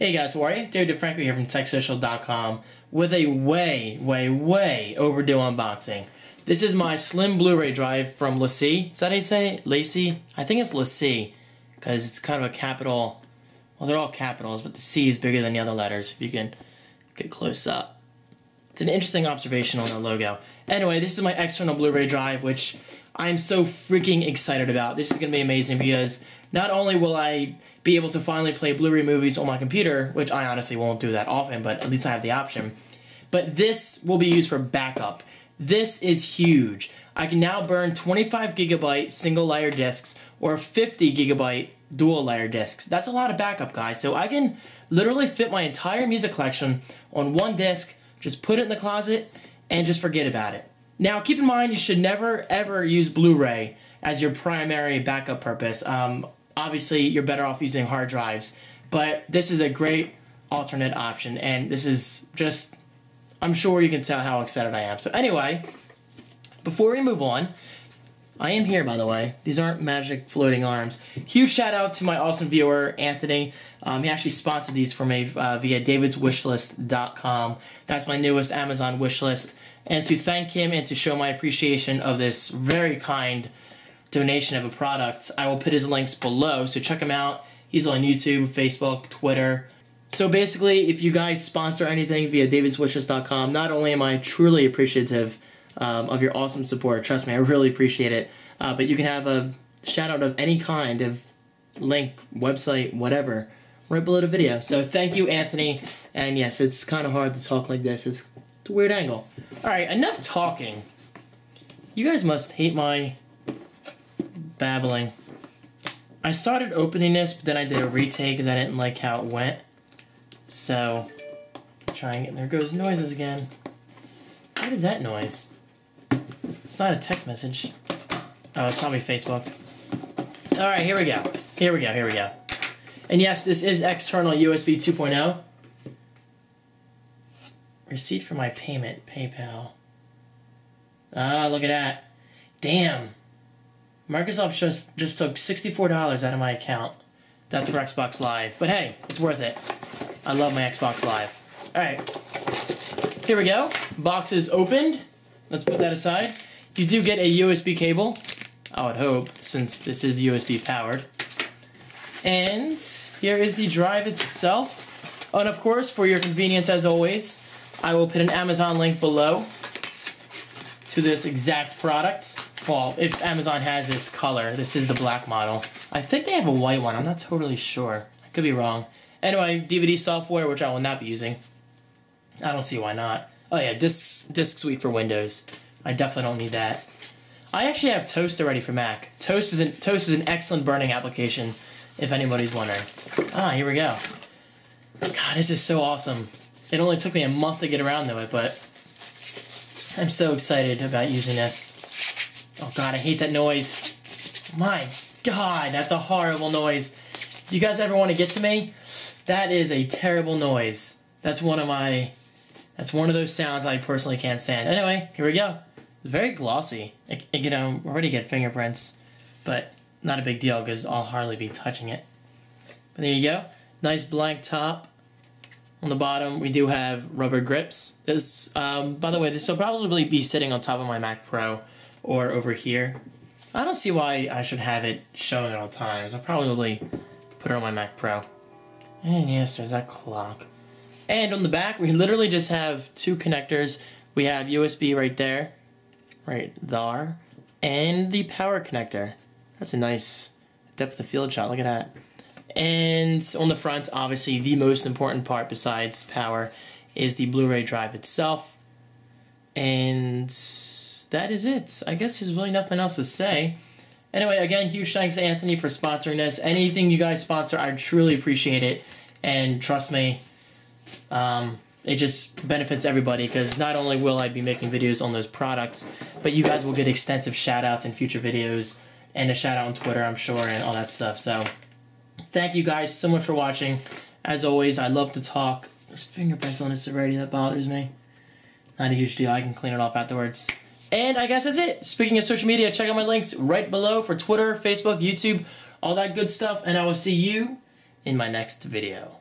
Hey guys, how are you? David Di Franco here from TekSocial.com with a way, way, way overdue unboxing. This is my slim Blu-ray drive from LaCie. Is that how you say it? LaCie? I think it's LaCie because it's kind of a capital. Well, they're all capitals, but the C is bigger than the other letters if you can get close up. It's an interesting observation on the logo. Anyway, this is my external Blu-ray drive, which I'm so freaking excited about. This is going to be amazing because not only will I be able to finally play Blu-ray movies on my computer, which I honestly won't do that often, but at least I have the option, but this will be used for backup. This is huge. I can now burn 25 gigabyte single layer discs or 50 gigabyte dual layer discs. That's a lot of backup, guys. So I can literally fit my entire music collection on one disc, just put it in the closet, and just forget about it. Now, keep in mind, you should never ever use Blu-ray as your primary backup purpose. Um, obviously you're better off using hard drives. But this is a great alternate option, and this is just, I'm sure you can tell how excited I am. So anyway, before we move on, I am here, by the way. These aren't magic floating arms. Huge shout out to my awesome viewer, Anthony. Um, he actually sponsored these for me uh, via davidswishlist.com. That's my newest Amazon wishlist. And to thank him and to show my appreciation of this very kind donation of a product, I will put his links below. So check him out. He's on YouTube, Facebook, Twitter. So basically, if you guys sponsor anything via davidswishlist.com, not only am I truly appreciative um, of your awesome support, trust me, I really appreciate it, uh, but you can have a shout out of any kind of link, website, whatever, right below the video. So thank you, Anthony. And yes, it's kind of hard to talk like this. It's a weird angle. All right, enough talking. You guys must hate my babbling. I started opening this, but then I did a retake because I didn't like how it went. So, trying it. There goes noises again. What is that noise? It's not a text message. Oh, it's probably Facebook. Alright, here we go. Here we go, here we go. And yes, this is external USB 2.0. Receipt for my payment, PayPal. Ah, look at that. Damn. Microsoft just just took $64 out of my account. That's for Xbox Live. But hey, it's worth it. I love my Xbox Live. Alright. Here we go. Box is opened. Let's put that aside. You do get a USB cable. I would hope, since this is USB powered. And here is the drive itself. Oh, and of course, for your convenience as always, I will put an Amazon link below to this exact product. Well, if Amazon has this color, this is the black model. I think they have a white one. I'm not totally sure. I could be wrong. Anyway, DVD software, which I will not be using. I don't see why not. Oh yeah, disk disk suite for Windows. I definitely don't need that. I actually have Toast already for Mac. Toast is an, Toast is an excellent burning application, if anybody's wondering. Ah, here we go. God, this is so awesome. It only took me a month to get around to it, but I'm so excited about using this. Oh god, I hate that noise. My god, that's a horrible noise. You guys ever want to get to me? That is a terrible noise. That's one of my that's one of those sounds I personally can't stand. Anyway, here we go. very glossy. It, it, you know, already get fingerprints, but not a big deal because I'll hardly be touching it. But there you go. Nice blank top. On the bottom, we do have rubber grips. This, um, by the way, this will probably be sitting on top of my Mac Pro or over here. I don't see why I should have it showing at all times. I'll probably put it on my Mac Pro. And yes, there's that clock. And on the back, we literally just have two connectors. We have USB right there, right there, and the power connector. That's a nice depth of field shot. Look at that. And on the front, obviously, the most important part besides power is the Blu-ray drive itself. And that is it. I guess there's really nothing else to say. Anyway, again, huge thanks to Anthony for sponsoring this. Anything you guys sponsor, I truly appreciate it. And trust me, um, it just benefits everybody because not only will I be making videos on those products, but you guys will get extensive shout outs in future videos and a shout out on Twitter, I'm sure, and all that stuff. So, thank you guys so much for watching. As always, I love to talk. There's fingerprints on this already, that bothers me. Not a huge deal, I can clean it off afterwards. And I guess that's it. Speaking of social media, check out my links right below for Twitter, Facebook, YouTube, all that good stuff. And I will see you in my next video.